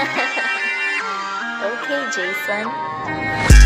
okay, Jason.